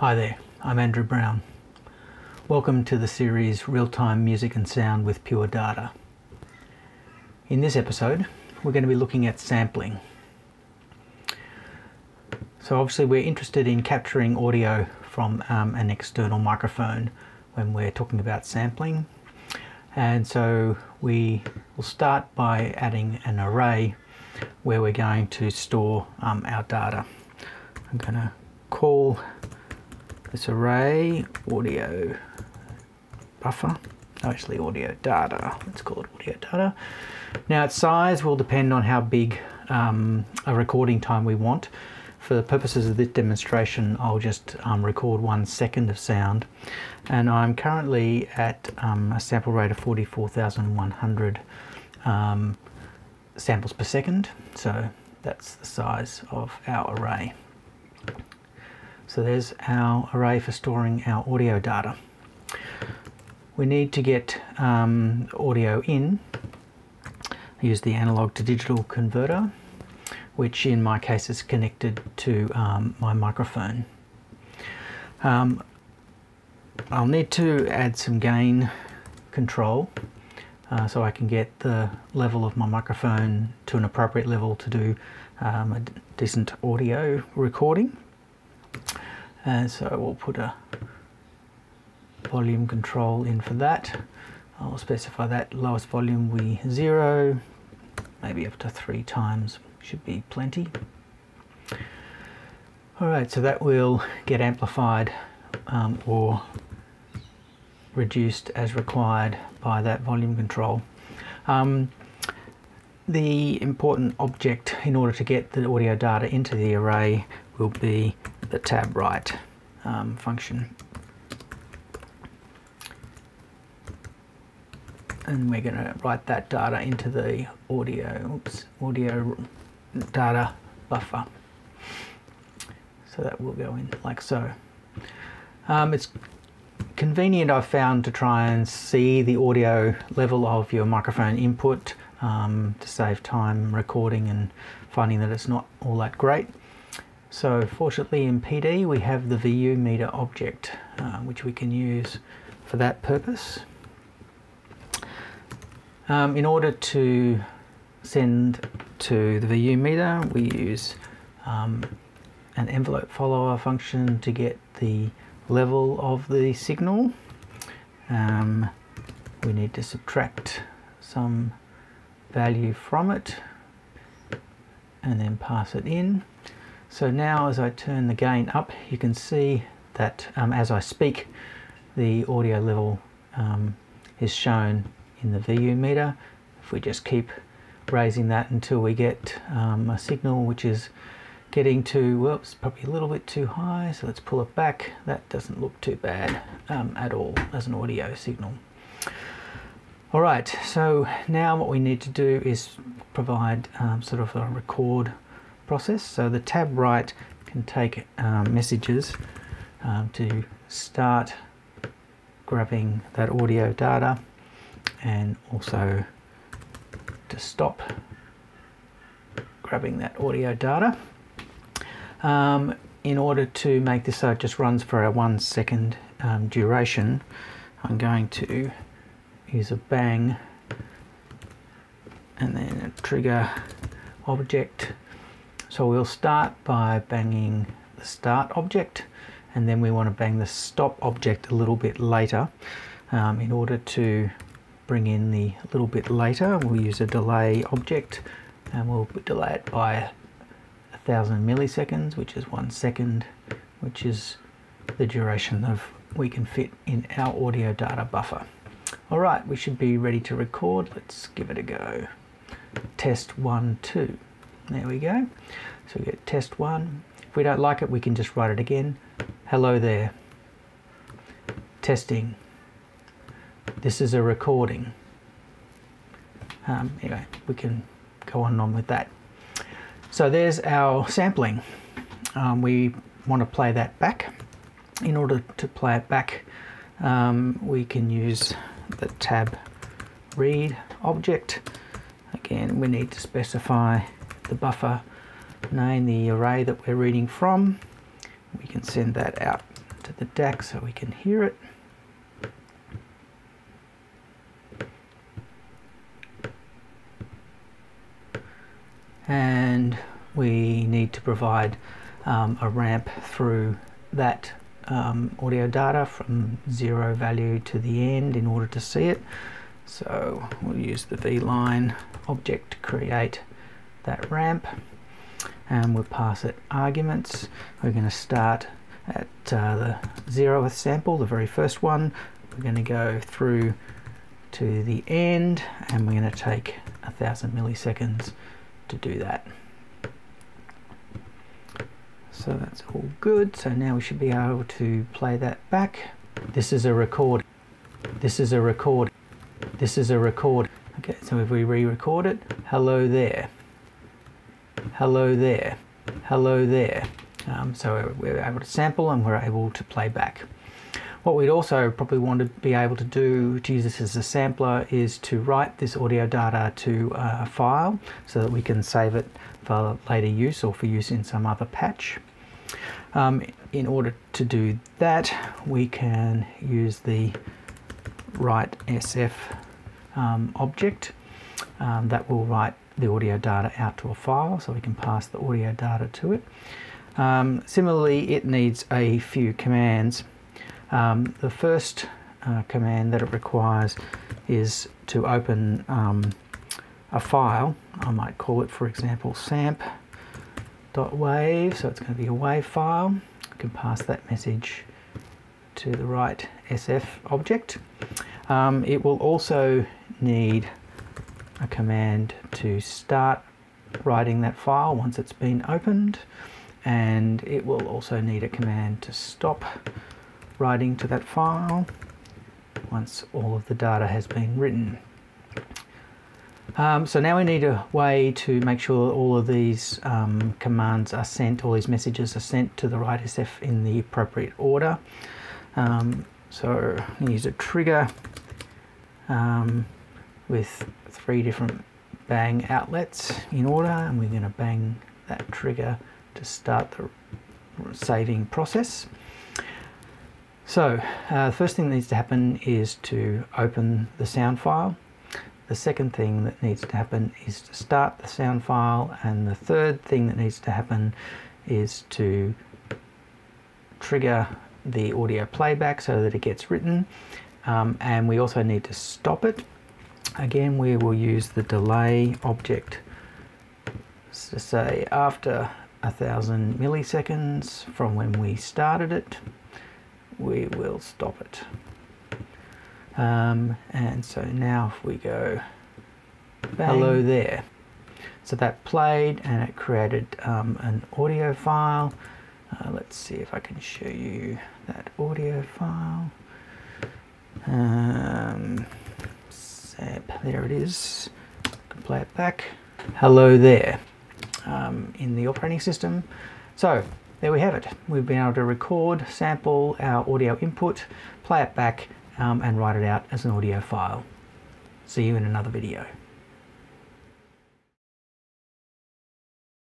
Hi there, I'm Andrew Brown. Welcome to the series Real-Time Music and Sound with Pure Data. In this episode, we're going to be looking at sampling. So obviously we're interested in capturing audio from um, an external microphone when we're talking about sampling. And so we will start by adding an array where we're going to store um, our data. I'm going to call this array audio buffer. Actually audio data. Let's call it audio data. Now its size will depend on how big um, a recording time we want. For the purposes of this demonstration I'll just um, record one second of sound. And I'm currently at um, a sample rate of 44,100 um, samples per second. So that's the size of our array so there's our array for storing our audio data. We need to get um, audio in. I use the analog to digital converter, which in my case is connected to um, my microphone. Um, I'll need to add some gain control uh, so I can get the level of my microphone to an appropriate level to do um, a decent audio recording and so we'll put a volume control in for that. I'll specify that lowest volume we zero maybe up to three times should be plenty. Alright so that will get amplified um, or reduced as required by that volume control. Um, the important object in order to get the audio data into the array will be the tab write um, function. And we're going to write that data into the audio, oops, audio data buffer. So that will go in like so. Um, it's convenient I've found to try and see the audio level of your microphone input um, to save time recording and finding that it's not all that great. So fortunately in PD we have the VU meter object uh, which we can use for that purpose. Um, in order to send to the VU meter we use um, an envelope follower function to get the level of the signal. Um, we need to subtract some value from it and then pass it in. So now as I turn the gain up, you can see that um, as I speak, the audio level um, is shown in the VU meter. If we just keep raising that until we get um, a signal which is getting to, it's probably a little bit too high, so let's pull it back. That doesn't look too bad um, at all as an audio signal. All right, so now what we need to do is provide um, sort of a record process. So the tab write can take um, messages um, to start grabbing that audio data and also to stop grabbing that audio data. Um, in order to make this so it just runs for a one second um, duration, I'm going to use a bang and then a trigger object so we'll start by banging the start object and then we want to bang the stop object a little bit later. Um, in order to bring in the little bit later, we'll use a delay object and we'll delay it by a thousand milliseconds, which is one second, which is the duration of we can fit in our audio data buffer. All right, we should be ready to record. Let's give it a go. Test one, two. There we go. So we get test one. If we don't like it, we can just write it again. Hello there. Testing. This is a recording. Um, anyway, we can go on and on with that. So there's our sampling. Um, we want to play that back. In order to play it back, um, we can use the tab read object. Again, we need to specify the buffer name the array that we're reading from. We can send that out to the DAC so we can hear it. And we need to provide um, a ramp through that um, audio data from zero value to the end in order to see it. So we'll use the VLine object to create that ramp and we'll pass it arguments. We're going to start at uh, the zeroth sample, the very first one. We're going to go through to the end and we're going to take a thousand milliseconds to do that. So that's all good. So now we should be able to play that back. This is a record. This is a record. This is a record. Okay, so if we re-record it, hello there. Hello there. Hello there. Um, so we're able to sample and we're able to play back. What we'd also probably want to be able to do to use this as a sampler is to write this audio data to a file so that we can save it for later use or for use in some other patch. Um, in order to do that, we can use the write SF um, object um, that will write the audio data out to a file so we can pass the audio data to it. Um, similarly, it needs a few commands um, the first uh, command that it requires is to open um, a file. I might call it, for example, samp.wave, so it's going to be a wave file. I can pass that message to the write SF object. Um, it will also need a command to start writing that file once it's been opened and it will also need a command to stop writing to that file once all of the data has been written. Um, so now we need a way to make sure all of these um, commands are sent, all these messages are sent to the write SF in the appropriate order. Um, so use a trigger um, with three different bang outlets in order and we're going to bang that trigger to start the saving process. So uh, the first thing that needs to happen is to open the sound file. The second thing that needs to happen is to start the sound file and the third thing that needs to happen is to trigger the audio playback so that it gets written um, and we also need to stop it. Again we will use the delay object to say after a thousand milliseconds from when we started it we will stop it. Um, and so now if we go Bang. hello there. So that played and it created um, an audio file. Uh, let's see if I can show you that audio file. Um, there it is. Can play it back. Hello there um, in the operating system. So there we have it. We've been able to record, sample our audio input, play it back, um, and write it out as an audio file. See you in another video.